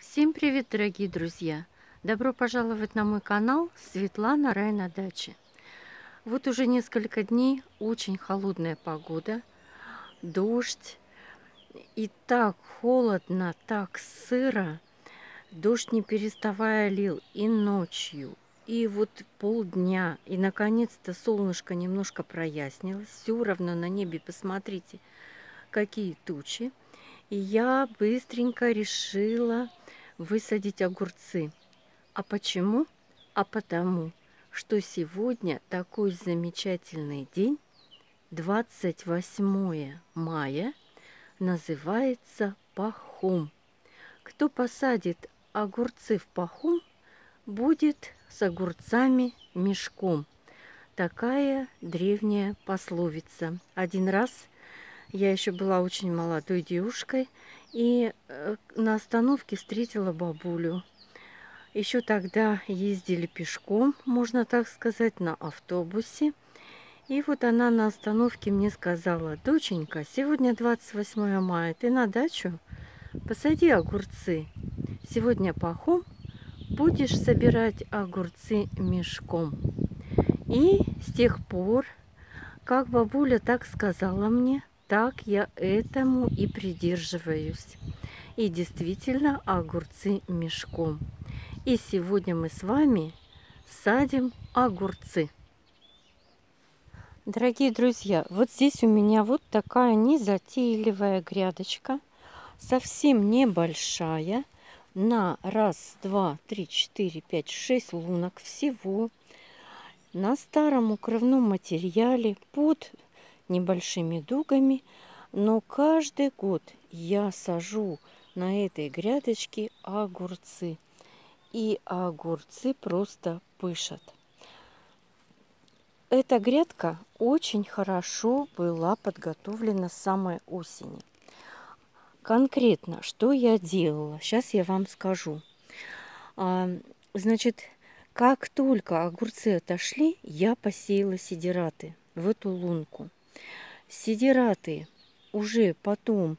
Всем привет, дорогие друзья! Добро пожаловать на мой канал Светлана Рай на даче. Вот уже несколько дней очень холодная погода, дождь, и так холодно, так сыро. Дождь не переставая лил и ночью, и вот полдня, и наконец-то солнышко немножко прояснилось. Все равно на небе, посмотрите, какие тучи. И я быстренько решила высадить огурцы. А почему? А потому, что сегодня такой замечательный день, 28 мая, называется Пахом. Кто посадит огурцы в Пахом, будет с огурцами мешком. Такая древняя пословица. Один раз я еще была очень молодой девушкой и э, на остановке встретила бабулю. Еще тогда ездили пешком, можно так сказать, на автобусе. И вот она на остановке мне сказала, доченька, сегодня 28 мая, ты на дачу? Посади огурцы. Сегодня пахом будешь собирать огурцы мешком. И с тех пор, как бабуля так сказала мне, так я этому и придерживаюсь. И действительно огурцы мешком. И сегодня мы с вами садим огурцы. Дорогие друзья, вот здесь у меня вот такая незатейливая грядочка, совсем небольшая, на раз, два, три, четыре, пять, шесть лунок всего, на старом укрывном материале под небольшими дугами, но каждый год я сажу на этой грядочке огурцы. И огурцы просто пышат. Эта грядка очень хорошо была подготовлена с самой осени. Конкретно, что я делала, сейчас я вам скажу. А, значит, как только огурцы отошли, я посеяла сидираты в эту лунку. Сидираты уже потом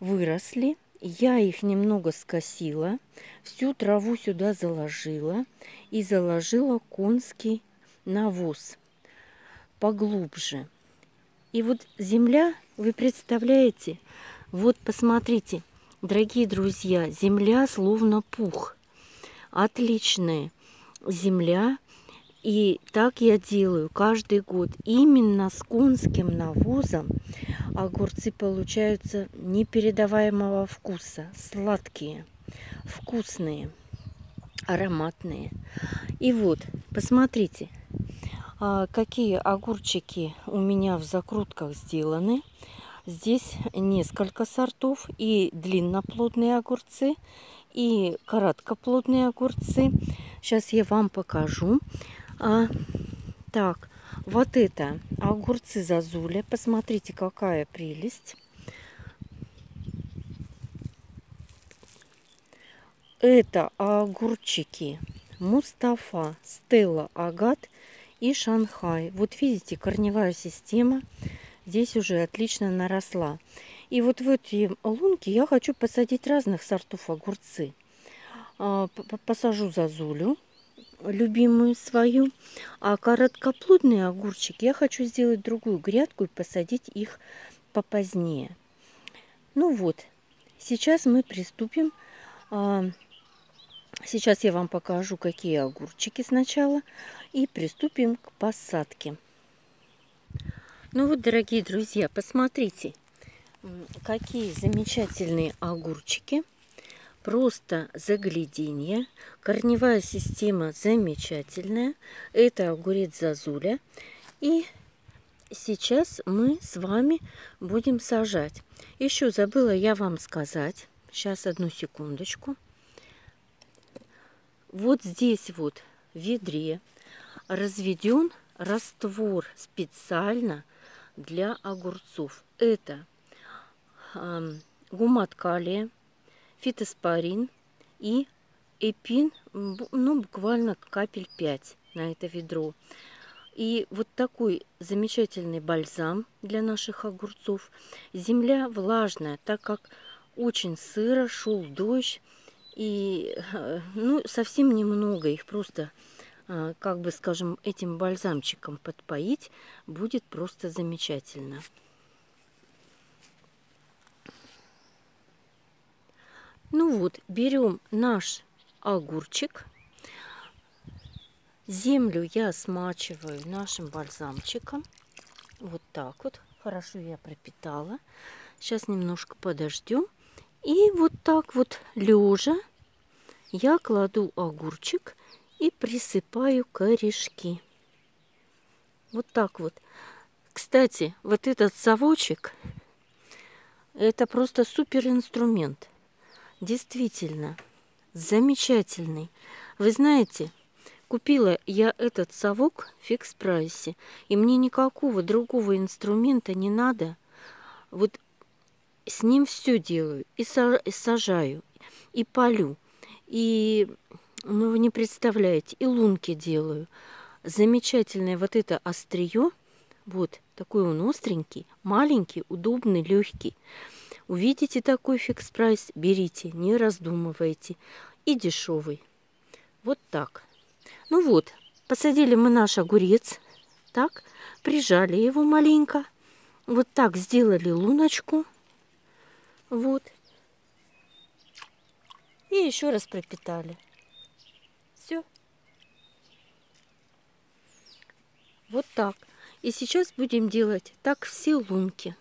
выросли, я их немного скосила, всю траву сюда заложила и заложила конский навоз поглубже. И вот земля, вы представляете, вот посмотрите, дорогие друзья, земля словно пух. Отличная земля, и так я делаю каждый год. Именно с конским навозом огурцы получаются непередаваемого вкуса. Сладкие, вкусные, ароматные. И вот, посмотрите, а, какие огурчики у меня в закрутках сделаны. Здесь несколько сортов и длинноплодные огурцы, и короткоплодные огурцы. Сейчас я вам покажу. А, так, вот это огурцы зазуля. Посмотрите, какая прелесть. Это огурчики Мустафа, Стелла Агат и Шанхай. Вот видите, корневая система здесь уже отлично наросла. И вот в эти лунки я хочу посадить разных сортов огурцы. А, посажу зазулю любимую свою. А короткоплодные огурчики я хочу сделать другую грядку и посадить их попозднее. Ну вот, сейчас мы приступим. А, сейчас я вам покажу, какие огурчики сначала. И приступим к посадке. Ну вот, дорогие друзья, посмотрите, какие замечательные огурчики – просто загляденье. Корневая система замечательная. Это огурец зазуля. И сейчас мы с вами будем сажать. Еще забыла я вам сказать. Сейчас одну секундочку. Вот здесь вот в ведре разведен раствор специально для огурцов. Это э, гумат калия, фитоспорин и эпин, ну, буквально капель 5 на это ведро. И вот такой замечательный бальзам для наших огурцов. Земля влажная, так как очень сыро, шел дождь. И, э, ну, совсем немного их просто, э, как бы, скажем, этим бальзамчиком подпоить будет просто замечательно. Ну вот, берем наш огурчик. Землю я смачиваю нашим бальзамчиком. Вот так вот. Хорошо я пропитала. Сейчас немножко подождем. И вот так вот лежа я кладу огурчик и присыпаю корешки. Вот так вот. Кстати, вот этот совочек, это просто супер инструмент. Действительно, замечательный. Вы знаете, купила я этот совок в фикс прайсе, и мне никакого другого инструмента не надо. Вот с ним все делаю. И, сажаю, и полю. И, ну, вы не представляете, и лунки делаю. Замечательное вот это острие. Вот, такой он остренький, маленький, удобный, легкий. Увидите такой фикс прайс, берите, не раздумывайте. И дешевый. Вот так. Ну вот, посадили мы наш огурец. Так, прижали его маленько. Вот так сделали луночку. Вот. И еще раз пропитали. Все. Вот так. И сейчас будем делать так все лунки.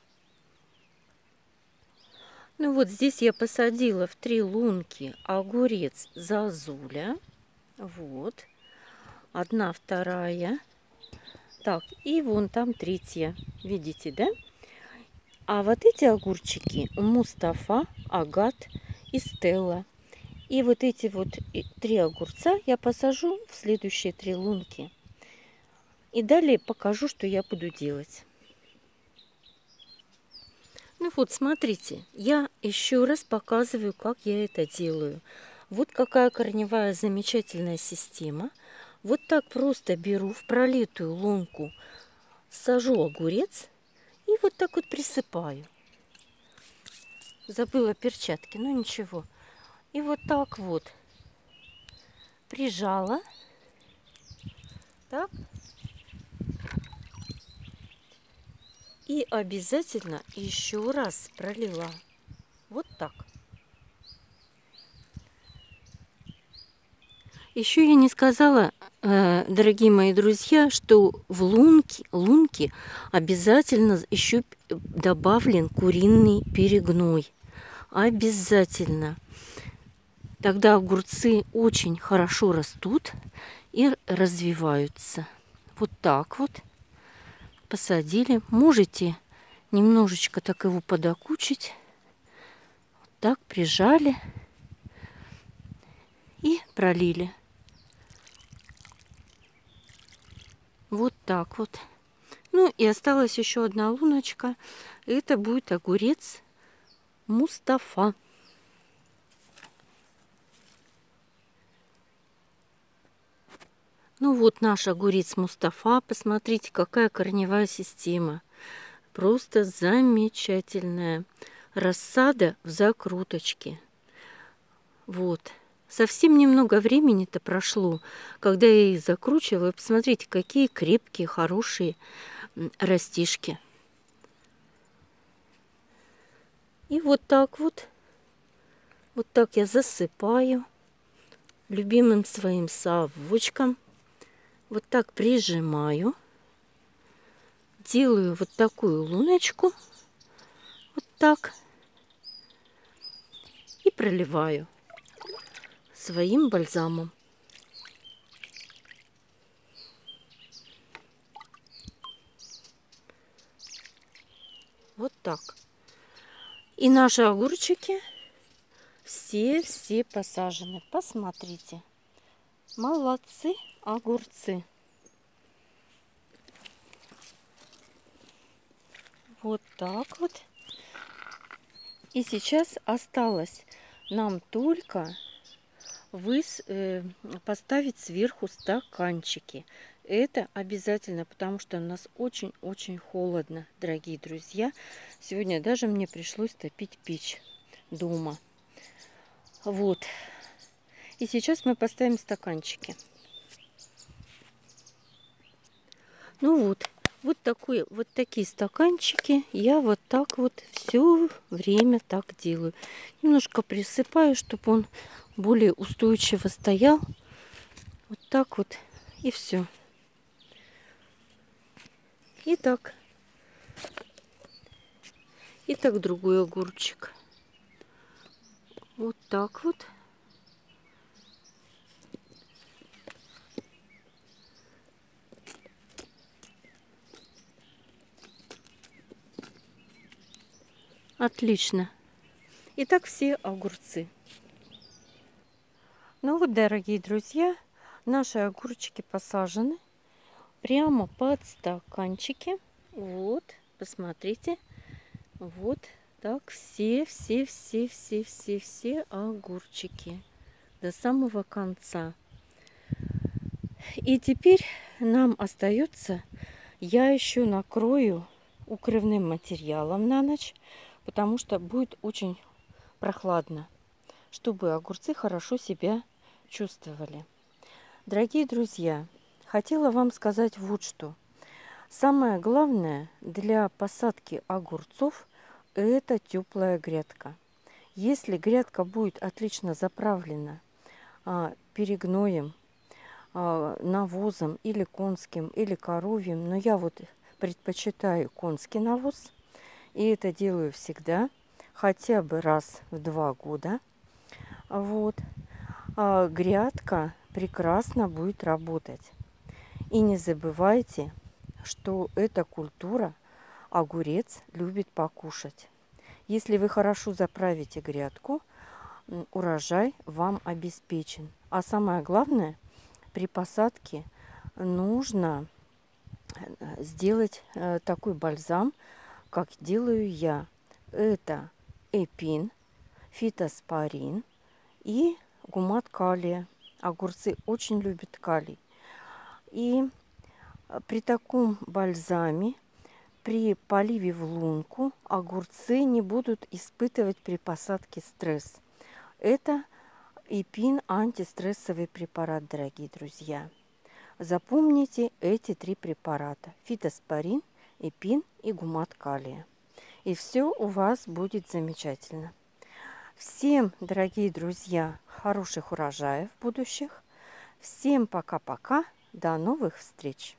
Ну вот здесь я посадила в три лунки огурец зазуля. Вот. Одна, вторая. Так, и вон там третья. Видите, да? А вот эти огурчики Мустафа, Агат и Стелла. И вот эти вот три огурца я посажу в следующие три лунки. И далее покажу, что я буду делать. Ну вот, смотрите, я еще раз показываю, как я это делаю. Вот какая корневая замечательная система. Вот так просто беру в пролитую лунку, сажу огурец и вот так вот присыпаю. Забыла перчатки, но ничего. И вот так вот прижала. Так. И обязательно еще раз пролила. Вот так. Еще я не сказала, э, дорогие мои друзья, что в лунке, лунке обязательно еще добавлен куриный перегной. Обязательно. Тогда огурцы очень хорошо растут и развиваются. Вот так вот посадили. Можете немножечко так его подокучить. Вот так прижали и пролили. Вот так вот. Ну и осталась еще одна луночка. Это будет огурец Мустафа. Ну вот наш огурец Мустафа. Посмотрите, какая корневая система. Просто замечательная. Рассада в закруточке. Вот. Совсем немного времени-то прошло, когда я их закручиваю. Посмотрите, какие крепкие, хорошие растишки. И вот так вот, вот так я засыпаю любимым своим совочком. Вот так прижимаю. Делаю вот такую луночку. Вот так. И проливаю своим бальзамом. Вот так. И наши огурчики все-все посажены. Посмотрите. Молодцы огурцы. Вот так вот. И сейчас осталось нам только выс, э, поставить сверху стаканчики. Это обязательно, потому что у нас очень-очень холодно, дорогие друзья. Сегодня даже мне пришлось топить печь дома. Вот. И сейчас мы поставим стаканчики. Ну вот, вот, такой, вот такие стаканчики я вот так вот все время так делаю. Немножко присыпаю, чтобы он более устойчиво стоял. Вот так вот и все. И так. И так другой огурчик. Вот так вот. Отлично. Итак, все огурцы. Ну вот, дорогие друзья, наши огурчики посажены прямо под стаканчики. Вот, посмотрите. Вот так все, все, все, все, все, все огурчики до самого конца. И теперь нам остается, я еще накрою укрывным материалом на ночь, потому что будет очень прохладно, чтобы огурцы хорошо себя чувствовали. Дорогие друзья, хотела вам сказать вот что. Самое главное для посадки огурцов – это теплая грядка. Если грядка будет отлично заправлена а, перегноем, а, навозом или конским, или коровьим, но я вот предпочитаю конский навоз – и это делаю всегда, хотя бы раз в два года. Вот. А грядка прекрасно будет работать. И не забывайте, что эта культура огурец любит покушать. Если вы хорошо заправите грядку, урожай вам обеспечен. А самое главное, при посадке нужно э, сделать э, такой бальзам, как делаю я. Это эпин, фитоспорин и гумат калия. Огурцы очень любят калий. И при таком бальзаме, при поливе в лунку, огурцы не будут испытывать при посадке стресс. Это эпин антистрессовый препарат, дорогие друзья. Запомните эти три препарата. Фитоспорин – эпин и гумат калия. И все у вас будет замечательно. Всем, дорогие друзья, хороших урожаев будущих. Всем пока-пока. До новых встреч!